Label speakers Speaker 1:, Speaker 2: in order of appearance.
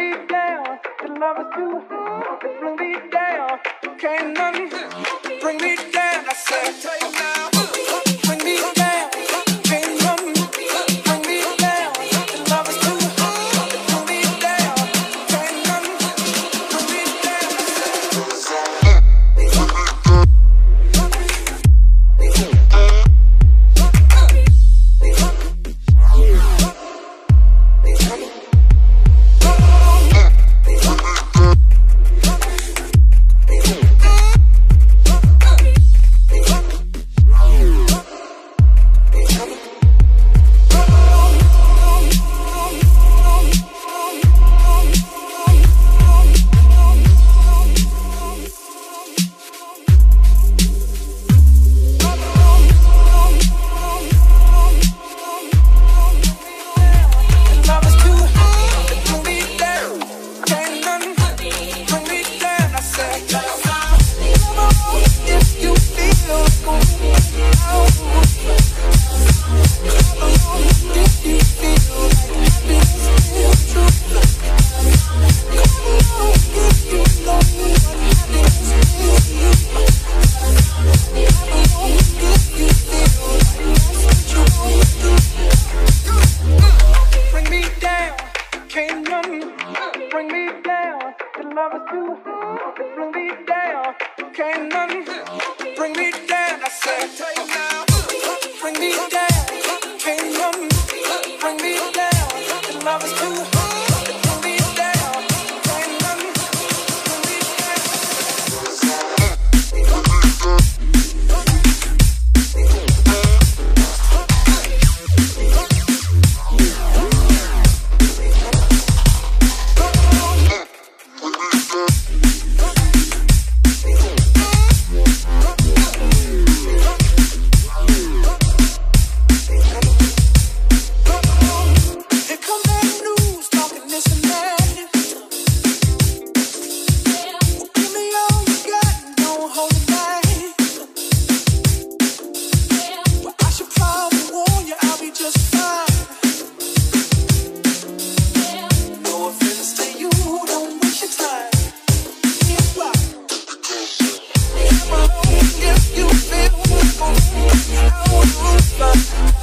Speaker 1: me down. The love is beautiful. It bring me down. You can't none. Bring me down. I said, tell you now. lovers do to bring me down. Can't nothing bring me down. I said, tell you now, bring me down. Can't nothing bring me down. Love is too. Oh, oh, oh, oh,